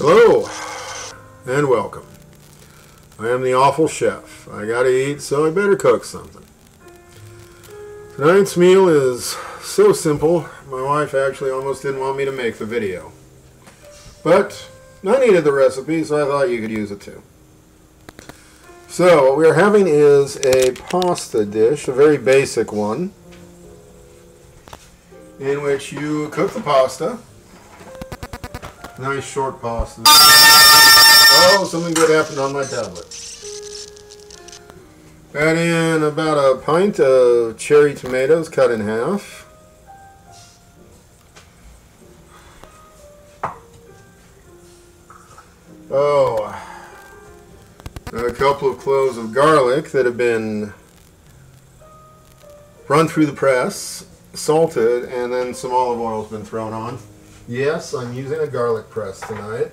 Hello and welcome. I am the awful chef. I gotta eat, so I better cook something. Tonight's meal is so simple, my wife actually almost didn't want me to make the video. But I needed the recipe, so I thought you could use it too. So, what we are having is a pasta dish, a very basic one, in which you cook the pasta. Nice short pasta. Oh, something good happened on my tablet. Add in about a pint of cherry tomatoes cut in half. Oh, a couple of cloves of garlic that have been run through the press, salted, and then some olive oil has been thrown on. Yes, I'm using a garlic press tonight.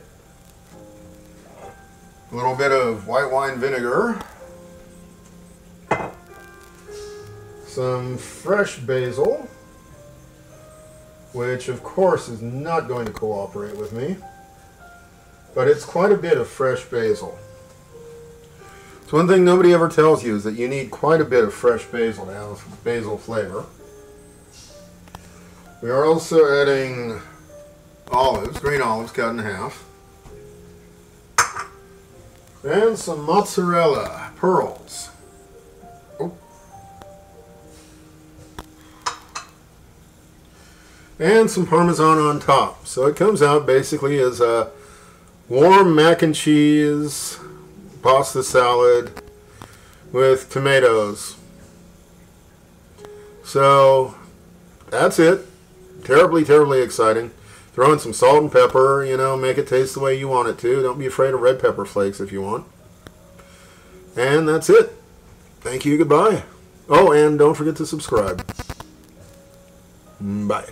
A little bit of white wine vinegar. Some fresh basil, which of course is not going to cooperate with me, but it's quite a bit of fresh basil. So one thing nobody ever tells you is that you need quite a bit of fresh basil to have basil flavor. We are also adding olives, green olives cut in half. And some mozzarella pearls. Oh. And some parmesan on top. So it comes out basically as a warm mac and cheese pasta salad with tomatoes. So that's it. Terribly, terribly exciting. Throw in some salt and pepper, you know, make it taste the way you want it to. Don't be afraid of red pepper flakes if you want. And that's it. Thank you, goodbye. Oh, and don't forget to subscribe. Bye.